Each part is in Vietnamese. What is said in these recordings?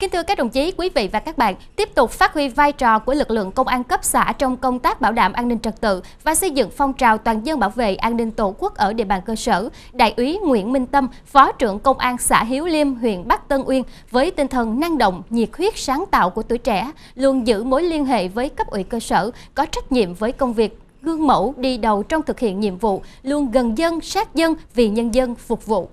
Kính thưa các đồng chí, quý vị và các bạn, tiếp tục phát huy vai trò của lực lượng công an cấp xã trong công tác bảo đảm an ninh trật tự và xây dựng phong trào toàn dân bảo vệ an ninh tổ quốc ở địa bàn cơ sở. Đại úy Nguyễn Minh Tâm, Phó trưởng Công an xã Hiếu Liêm, huyện Bắc Tân Uyên, với tinh thần năng động, nhiệt huyết sáng tạo của tuổi trẻ, luôn giữ mối liên hệ với cấp ủy cơ sở, có trách nhiệm với công việc gương mẫu đi đầu trong thực hiện nhiệm vụ, luôn gần dân, sát dân, vì nhân dân phục vụ.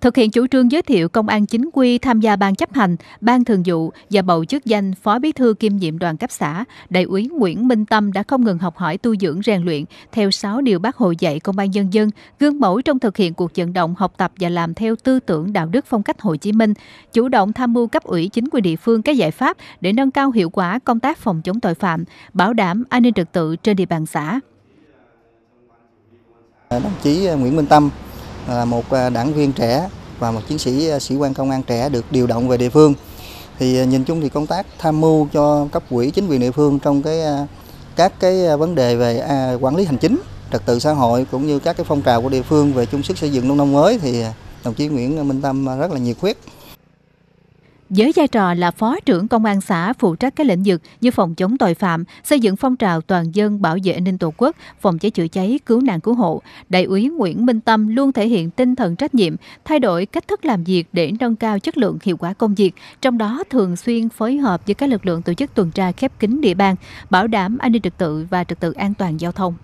Thực hiện chủ trương giới thiệu công an chính quy tham gia ban chấp hành, ban thường vụ và bầu chức danh phó bí thư kiêm nhiệm đoàn cấp xã, đại úy Nguyễn Minh Tâm đã không ngừng học hỏi tu dưỡng rèn luyện theo 6 điều bác Hồ dạy công an nhân dân, gương mẫu trong thực hiện cuộc vận động học tập và làm theo tư tưởng đạo đức phong cách Hồ Chí Minh, chủ động tham mưu cấp ủy chính quyền địa phương các giải pháp để nâng cao hiệu quả công tác phòng chống tội phạm, bảo đảm an ninh trật tự trên địa bàn xã. Đồng chí Nguyễn Minh Tâm À, một à, đảng viên trẻ và một chiến sĩ à, sĩ quan công an trẻ được điều động về địa phương. Thì nhìn chung thì công tác tham mưu cho cấp quỹ chính quyền địa phương trong cái các cái vấn đề về quản lý hành chính, trật tự xã hội cũng như các cái phong trào của địa phương về chung sức xây dựng nông thôn mới thì đồng chí Nguyễn Minh Tâm rất là nhiệt huyết với vai trò là phó trưởng công an xã phụ trách các lĩnh vực như phòng chống tội phạm, xây dựng phong trào toàn dân bảo vệ an ninh tổ quốc, phòng cháy chữa cháy, cứu nạn cứu hộ, đại úy Nguyễn Minh Tâm luôn thể hiện tinh thần trách nhiệm, thay đổi cách thức làm việc để nâng cao chất lượng hiệu quả công việc, trong đó thường xuyên phối hợp với các lực lượng tổ chức tuần tra khép kín địa bàn, bảo đảm an ninh trật tự và trật tự an toàn giao thông.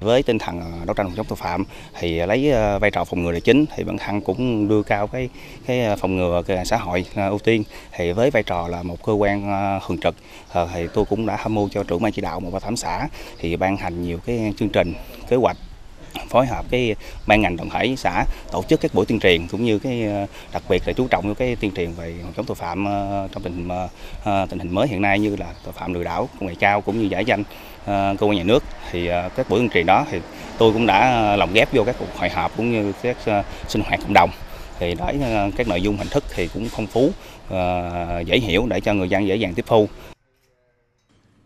Với tinh thần à, đấu tranh phòng chống tội phạm thì lấy à, vai trò phòng ngừa là chính, thì bản thân cũng đưa cao cái cái à, phòng ngừa cái xã hội ưu tiên. Thì với vai trò là một cơ quan thường trực ờ, thì tôi cũng đã tham mưu cho trưởng ban chỉ đạo một ba tám xã, thì ban hành nhiều cái chương trình, kế hoạch phối hợp cái ban ngành đồng thể xã tổ chức các buổi tuyên truyền cũng như cái ờ, đặc biệt là chú trọng vào cái tuyên truyền về phòng chống tội phạm ờ, trong tình ờ, tình hình mới hiện nay như là tội phạm lừa đảo, công nghệ cao cũng như giải danh cơ quan nhà nước. Thì các buổi tuyên truyền đó thì tôi cũng đã lồng ghép vô các cuộc hội họp cũng như các sinh hoạt cộng đồng. Thì đấy các nội dung, hình thức thì cũng phong phú dễ hiểu để cho người dân dễ dàng tiếp thu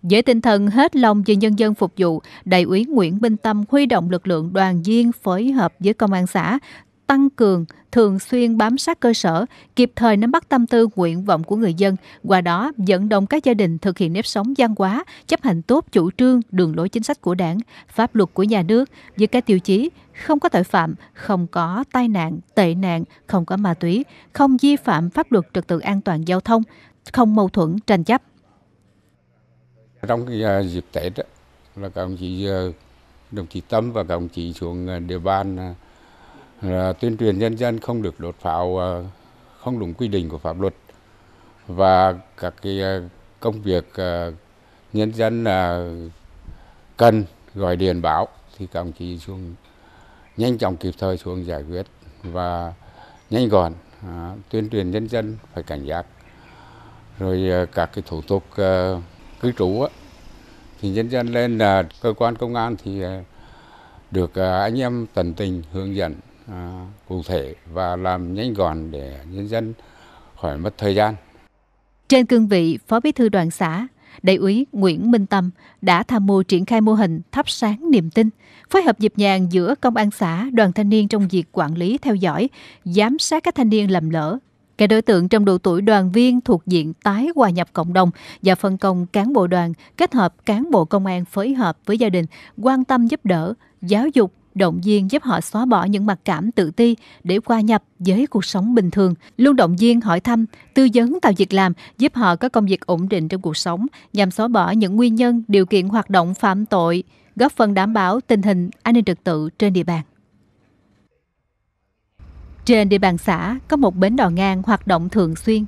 với tinh thần hết lòng vì nhân dân phục vụ, đại úy Nguyễn Minh Tâm huy động lực lượng đoàn viên phối hợp với công an xã tăng cường, thường xuyên bám sát cơ sở, kịp thời nắm bắt tâm tư nguyện vọng của người dân, qua đó dẫn động các gia đình thực hiện nếp sống văn hóa, chấp hành tốt chủ trương, đường lối chính sách của đảng, pháp luật của nhà nước với các tiêu chí không có tội phạm, không có tai nạn, tệ nạn, không có ma túy, không vi phạm pháp luật trật tự an toàn giao thông, không mâu thuẫn tranh chấp. Trong cái à, dịp Tết đó, là các ông chị à, đồng chí Tâm và các ông chị xuống à, địa bàn là tuyên truyền nhân dân không được đốt pháo không đúng quy định của pháp luật. Và các cái công việc nhân dân cần gọi điện báo thì các ông chí xuống nhanh chóng kịp thời xuống giải quyết và nhanh gọn tuyên truyền nhân dân phải cảnh giác. Rồi các cái thủ tục uh, cư trú á, thì nhân dân lên là cơ quan công an thì à, được à, anh em tận tình hướng dẫn à, cụ thể và làm nhanh gọn để nhân dân khỏi mất thời gian. Trên cương vị Phó Bí thư đoàn xã, đại úy Nguyễn Minh Tâm đã tham mưu triển khai mô hình thắp sáng niềm tin, phối hợp nhịp nhàng giữa công an xã, đoàn thanh niên trong việc quản lý theo dõi, giám sát các thanh niên lầm lỡ, các đối tượng trong độ tuổi đoàn viên thuộc diện tái hòa nhập cộng đồng và phân công cán bộ đoàn kết hợp cán bộ công an phối hợp với gia đình quan tâm giúp đỡ, giáo dục, động viên giúp họ xóa bỏ những mặc cảm tự ti để hòa nhập với cuộc sống bình thường, luôn động viên hỏi thăm, tư vấn tạo việc làm giúp họ có công việc ổn định trong cuộc sống nhằm xóa bỏ những nguyên nhân, điều kiện hoạt động phạm tội, góp phần đảm bảo tình hình an ninh trật tự trên địa bàn. Trên địa bàn xã có một bến đò ngang hoạt động thường xuyên,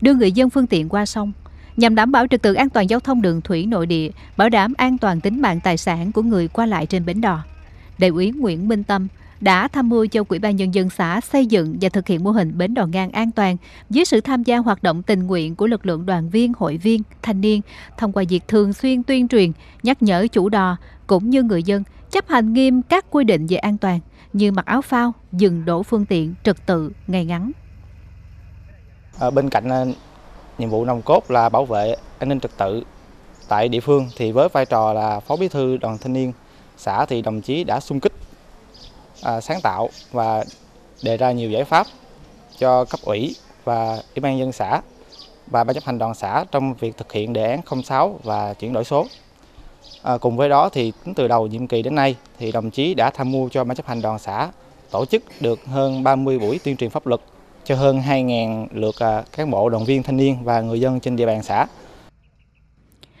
đưa người dân phương tiện qua sông, nhằm đảm bảo trật tự an toàn giao thông đường thủy nội địa, bảo đảm an toàn tính mạng tài sản của người qua lại trên bến đò. Đại úy Nguyễn Minh Tâm đã tham mưu cho Quỹ ban Nhân dân xã xây dựng và thực hiện mô hình bến đò ngang an toàn dưới sự tham gia hoạt động tình nguyện của lực lượng đoàn viên, hội viên, thanh niên thông qua việc thường xuyên tuyên truyền, nhắc nhở chủ đò cũng như người dân chấp hành nghiêm các quy định về an toàn như mặc áo phao, dừng đổ phương tiện, trật tự, ngay ngắn. À, bên cạnh ờ, nhiệm vụ nòng cốt là bảo vệ an ninh trật tự tại địa phương thì với vai trò là phó bí thư đoàn thanh niên xã thì đồng chí đã xung kích à, sáng tạo và đề ra nhiều giải pháp cho cấp ủy và ủy ban dân xã và ban chấp hành đoàn xã trong việc thực hiện đề án 06 và chuyển đổi số. À, cùng với đó thì tính từ đầu nhiệm kỳ đến nay thì đồng chí đã tham mưu cho ban chấp hành đoàn xã tổ chức được hơn 30 buổi tuyên truyền pháp luật cho hơn 2.000 lượt à, cán bộ đoàn viên thanh niên và người dân trên địa bàn xã.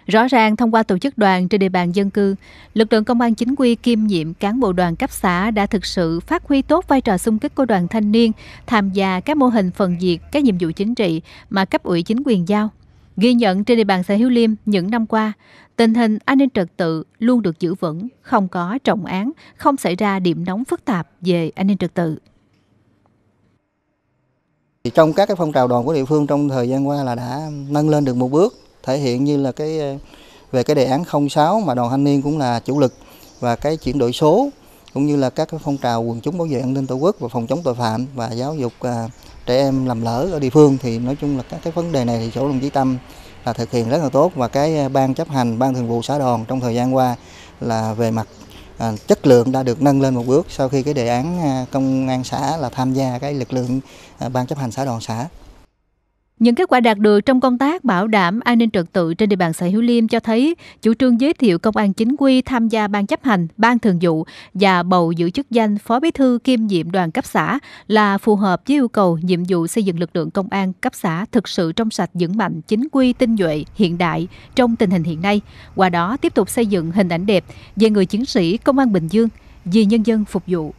Rõ ràng thông qua tổ chức đoàn trên địa bàn dân cư, lực lượng công an chính quy kiêm nhiệm cán bộ đoàn cấp xã đã thực sự phát huy tốt vai trò xung kích của đoàn thanh niên, tham gia các mô hình phần việc, các nhiệm vụ chính trị mà cấp ủy chính quyền giao. Ghi nhận trên địa bàn xã Hiếu Liêm những năm qua, tình hình an ninh trật tự luôn được giữ vững, không có trọng án, không xảy ra điểm nóng phức tạp về an ninh trật tự. Trong các cái phong trào đoàn của địa phương trong thời gian qua là đã nâng lên được một bước thể hiện như là cái về cái đề án 06 mà đoàn thanh niên cũng là chủ lực và cái chuyển đổi số cũng như là các cái phong trào quần chúng bảo vệ an ninh tổ quốc và phòng chống tội phạm và giáo dục à, trẻ em làm lỡ ở địa phương thì nói chung là các cái vấn đề này thì chỗ đồng chí Tâm là thực hiện rất là tốt và cái à, ban chấp hành ban thường vụ xã đoàn trong thời gian qua là về mặt à, chất lượng đã được nâng lên một bước sau khi cái đề án à, công an xã là tham gia cái lực lượng à, ban chấp hành xã đoàn xã. Những kết quả đạt được trong công tác bảo đảm an ninh trật tự trên địa bàn xã Hiếu Liêm cho thấy chủ trương giới thiệu công an chính quy tham gia ban chấp hành, ban thường vụ và bầu giữ chức danh phó bí thư kiêm nhiệm đoàn cấp xã là phù hợp với yêu cầu nhiệm vụ xây dựng lực lượng công an cấp xã thực sự trong sạch vững mạnh, chính quy, tinh nhuệ, hiện đại trong tình hình hiện nay. Qua đó tiếp tục xây dựng hình ảnh đẹp về người chiến sĩ công an Bình Dương vì nhân dân phục vụ.